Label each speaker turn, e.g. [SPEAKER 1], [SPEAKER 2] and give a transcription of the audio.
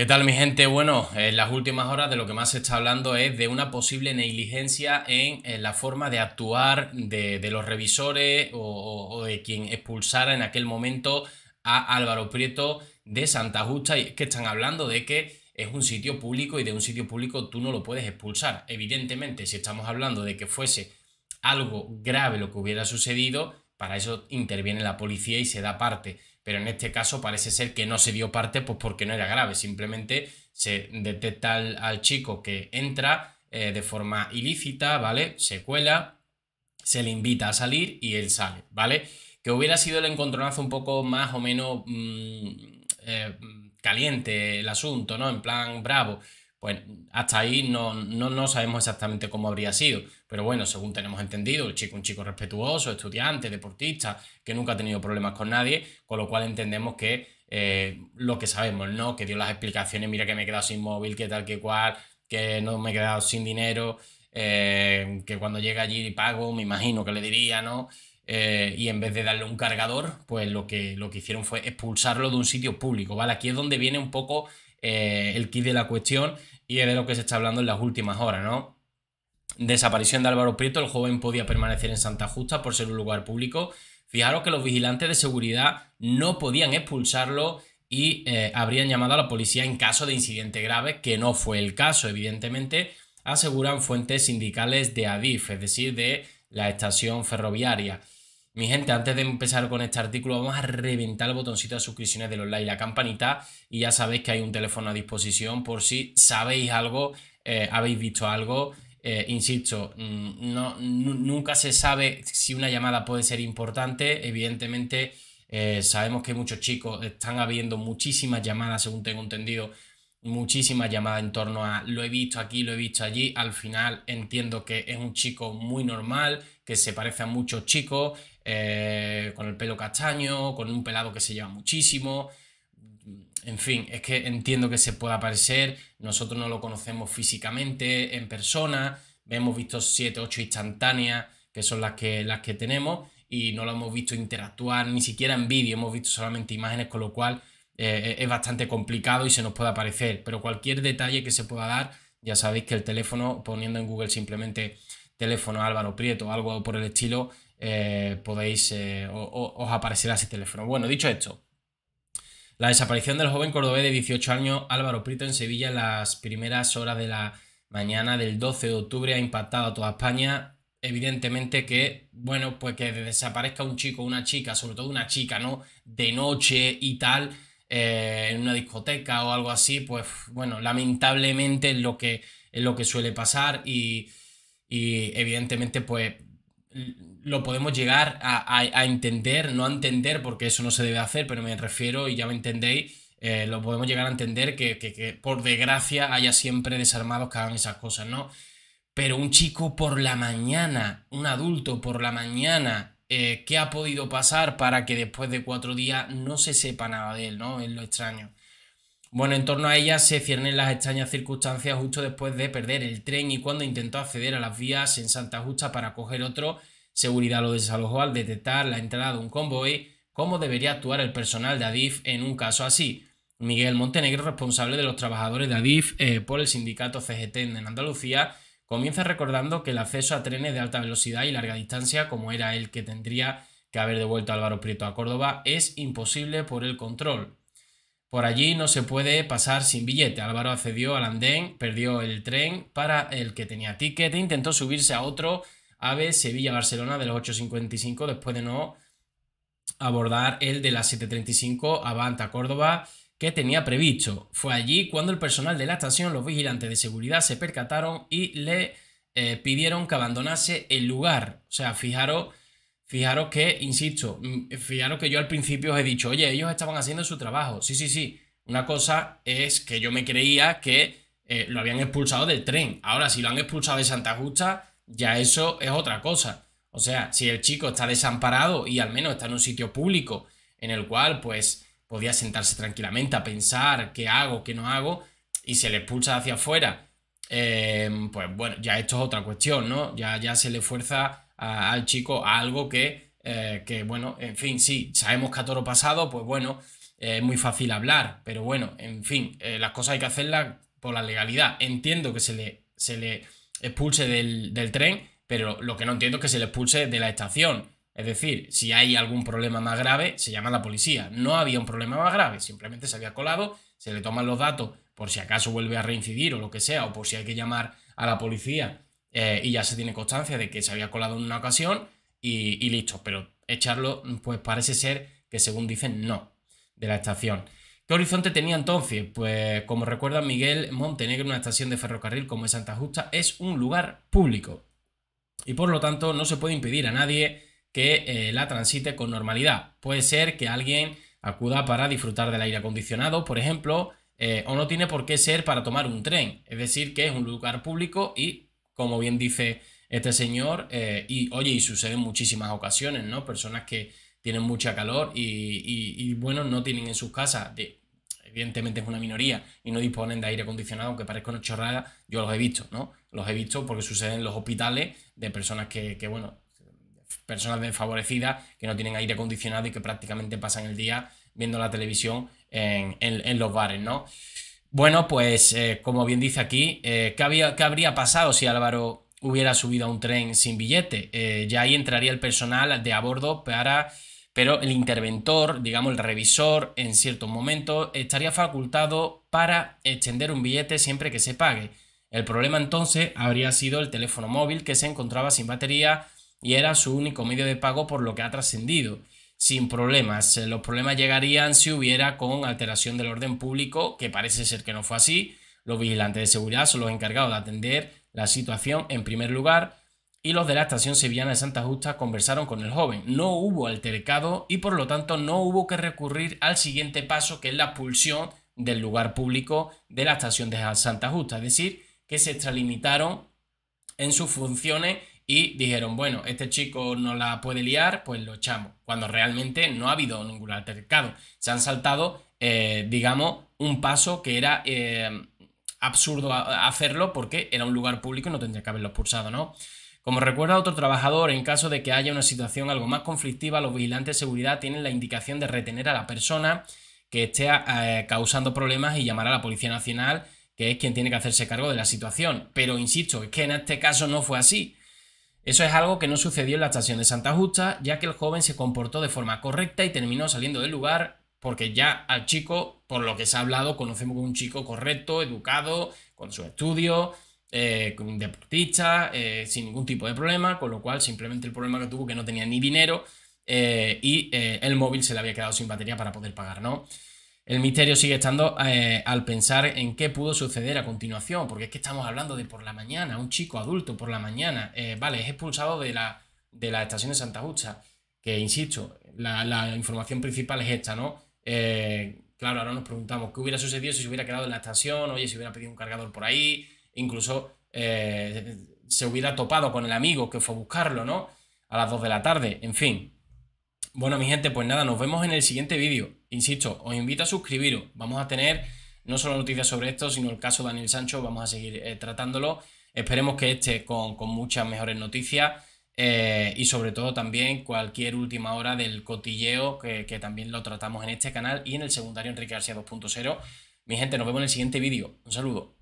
[SPEAKER 1] ¿Qué tal mi gente? Bueno, en las últimas horas de lo que más se está hablando es de una posible negligencia en, la forma de actuar de, los revisores o, de quien expulsara en aquel momento a Álvaro Prieto de Santa Justa y es que están hablando de que es un sitio público y de un sitio público tú no lo puedes expulsar. Evidentemente, si estamos hablando de que fuese algo grave lo que hubiera sucedido, para eso interviene la policía y se da parte pero en este caso parece ser que no se dio parte pues porque no era grave, simplemente se detecta al, chico que entra eh, de forma ilícita, ¿vale? Se cuela, se le invita a salir y él sale, ¿vale? Que hubiera sido el encontronazo un poco más o menos mm, eh, caliente el asunto, ¿no? En plan bravo. Pues hasta ahí no, no, sabemos exactamente cómo habría sido. Pero bueno, según tenemos entendido, el chico un chico respetuoso, estudiante, deportista, que nunca ha tenido problemas con nadie, con lo cual entendemos que eh, lo que sabemos, ¿no? Que dio las explicaciones, mira que me he quedado sin móvil, que tal, que cual, que no me he quedado sin dinero, eh, que cuando llega allí y pago, me imagino que le diría, ¿no? Eh, y en vez de darle un cargador, pues lo que, lo que hicieron fue expulsarlo de un sitio público, ¿vale? Aquí es donde viene un poco el kit de la cuestión y es de lo que se está hablando en las últimas horas, ¿no? Desaparición de Álvaro Prieto, el joven podía permanecer en Santa Justa por ser un lugar público. Fijaros que los vigilantes de seguridad no podían expulsarlo y eh, habrían llamado a la policía en caso de incidente grave, que no fue el caso, evidentemente, aseguran fuentes sindicales de ADIF, es decir, de la estación ferroviaria. Mi gente, antes de empezar con este artículo, vamos a reventar el botoncito de suscripciones del online la campanita. Y ya sabéis que hay un teléfono a disposición por si sabéis algo, eh, habéis visto algo. Eh, insisto, mm, no, nunca se sabe si una llamada puede ser importante. Evidentemente, eh, sabemos que muchos chicos están habiendo muchísimas llamadas, según tengo entendido, muchísimas llamadas en torno a lo he visto aquí, lo he visto allí. Al final entiendo que es un chico muy normal, que se parece a muchos chicos, eh, con el pelo castaño, con un pelado que se lleva muchísimo. En fin, es que entiendo que se pueda parecer, nosotros no lo conocemos físicamente, en persona, hemos visto 7, 8 instantáneas, que son las que, las que tenemos, y no lo hemos visto interactuar, ni siquiera en vídeo, hemos visto solamente imágenes, con lo cual eh, es bastante complicado y se nos puede aparecer. Pero cualquier detalle que se pueda dar, ya sabéis que el teléfono, poniendo en Google simplemente teléfono Álvaro Prieto o algo por el estilo, eh, podéis, eh, os aparecerá ese teléfono. Bueno, dicho esto, la desaparición del joven cordobés de 18 años Álvaro Prieto en Sevilla en las primeras horas de la mañana del 12 de octubre ha impactado a toda España. Evidentemente que, bueno, pues que desaparezca un chico o una chica, sobre todo una chica, ¿no? De noche y tal, eh, en una discoteca o algo así, pues bueno, lamentablemente es lo que, es lo que suele pasar y, y evidentemente pues lo podemos llegar a, entender, no a entender porque eso no se debe hacer, pero me refiero, y ya me entendéis, eh, lo podemos llegar a entender que, por desgracia haya siempre desarmados que hagan esas cosas, ¿no? Pero un chico por la mañana, un adulto por la mañana, eh, ¿qué ha podido pasar para que después de cuatro días no se sepa nada de él, ¿no? Es lo extraño. Bueno, en torno a ella se ciernen las extrañas circunstancias justo después de perder el tren y cuando intentó acceder a las vías en Santa Justa para coger otro, seguridad lo desalojó al detectar la entrada de un convoy. ¿Cómo debería actuar el personal de Adif en un caso así? Miguel Montenegro, responsable de los trabajadores de Adif eh, por el sindicato CGT en Andalucía, comienza recordando que el acceso a trenes de alta velocidad y larga distancia, como era el que tendría que haber devuelto Álvaro Prieto a Córdoba, es imposible por el control. Por allí no se puede pasar sin billete. Álvaro accedió al andén, perdió el tren para el que tenía ticket e intentó subirse a otro AVE Sevilla-Barcelona de los 8.55 después de no abordar el de las 7.35 Avanta Córdoba que tenía previsto. Fue allí cuando el personal de la estación, los vigilantes de seguridad, se percataron y le eh, pidieron que abandonase el lugar. O sea, fijaros Fijaros que, insisto, mm, fijaros que yo al principio os he dicho, oye, ellos estaban haciendo su trabajo. Sí, sí, sí. Una cosa es que yo me creía que eh, lo habían expulsado del tren. Ahora, si lo han expulsado de Santa Justa, ya eso es otra cosa. O sea, si el chico está desamparado y al menos está en un sitio público en el cual, pues, podía sentarse tranquilamente a pensar qué hago, qué no hago, y se le expulsa hacia afuera, eh, pues bueno, ya esto es otra cuestión, ¿no? Ya, ya se le fuerza al chico a algo que, eh, que, bueno, en fin, sí, sabemos que a toro pasado, pues bueno, es muy fácil hablar, pero bueno, en fin, las cosas hay que hacerlas por la legalidad. Entiendo que se le, se le expulse del, del tren, pero lo que no entiendo es que se le expulse de la estación. Es decir, si hay algún problema más grave, se llama a la policía. No había un problema más grave, simplemente se había colado, se le toman los datos por si acaso vuelve a reincidir o lo que sea, o por si hay que llamar a la policía eh, y ya se tiene constancia de que se había colado en una ocasión y, listo. Pero echarlo, pues parece ser que según dicen, no, de la estación. ¿Qué horizonte tenía entonces? Pues como recuerda Miguel Montenegro, una estación de ferrocarril como es Santa Justa es un lugar público. Y por lo tanto no se puede impedir a nadie que eh, la transite con normalidad. Puede ser que alguien acuda para disfrutar del aire acondicionado, por ejemplo, eh, o no tiene por qué ser para tomar un tren. Es decir, que es un lugar público y, como bien dice este señor, eh, y oye, y sucede en muchísimas ocasiones, ¿no? Personas que tienen mucha calor y, bueno, no tienen en sus casas, evidentemente es una minoría, y no disponen de aire acondicionado, aunque parezca una chorrada, yo los he visto, ¿no? Los he visto porque sucede en los hospitales de personas que, que bueno, personas desfavorecidas que no tienen aire acondicionado y que prácticamente pasan el día viendo la televisión en, los bares, ¿no? Bueno, pues eh, como bien dice aquí, eh, ¿qué, habría pasado si Álvaro hubiera subido a un tren sin billete? Eh, ya ahí entraría el personal de a bordo para... Pero el interventor, digamos el revisor, en ciertos momentos estaría facultado para extender un billete siempre que se pague. El problema entonces habría sido el teléfono móvil que se encontraba sin batería y era su único medio de pago por lo que ha trascendido sin problemas. Eh, los problemas llegarían si hubiera con alteración del orden público, que parece ser que no fue así. Los vigilantes de seguridad son los encargados de atender la situación en primer lugar y los de la estación sevillana de Santa Justa conversaron con el joven. No hubo altercado y por lo tanto no hubo que recurrir al siguiente paso que es la expulsión del lugar público de la estación de Santa Justa. Es decir, que se extralimitaron en sus funciones y dijeron, bueno, este chico no la puede liar, pues lo echamos, cuando realmente no ha habido ningún altercado. Se han saltado, eh, digamos, un paso que era eh, absurdo hacerlo porque era un lugar público y no tendría que haberlo expulsado, ¿no? Como recuerda otro trabajador, en caso de que haya una situación algo más conflictiva, los vigilantes de seguridad tienen la indicación de retener a la persona que esté eh, causando problemas y llamar a la Policía Nacional, que es quien tiene que hacerse cargo de la situación. Pero insisto, es que en este caso no fue así. Eso es algo que no sucedió en la estación de Santa Justa, ya que el joven se comportó de forma correcta y terminó saliendo del lugar porque ya al chico, por lo que se ha hablado, conocemos como un chico correcto, educado, con su estudio, eh, un deportista, eh, sin ningún tipo de problema, con lo cual simplemente el problema que tuvo que no tenía ni dinero eh, y el móvil se le había quedado sin batería para poder pagar, ¿no? El misterio sigue estando eh, al pensar en qué pudo suceder a continuación, porque es que estamos hablando de por la mañana, un chico adulto por la mañana, eh, vale, es expulsado de la, de la estación de Santa Justa, que insisto, la, información principal es esta, ¿no? Eh, claro, ahora nos preguntamos qué hubiera sucedido si se hubiera quedado en la estación, oye, si hubiera pedido un cargador por ahí, incluso se hubiera topado con el amigo que fue a buscarlo, ¿no? A las 2 de la tarde, en fin. Bueno, mi gente, pues nada, nos vemos en el siguiente vídeo. Insisto, os invito a suscribiros. Vamos a tener no solo noticias sobre esto, sino el caso de Daniel Sancho. Vamos a seguir eh, tratándolo. Esperemos que esté con, muchas mejores noticias. Eh, y sobre todo también cualquier última hora del cotilleo que, que, también lo tratamos en este canal y en el secundario Enrique García 2.0. Mi gente, nos vemos en el siguiente vídeo. Un saludo.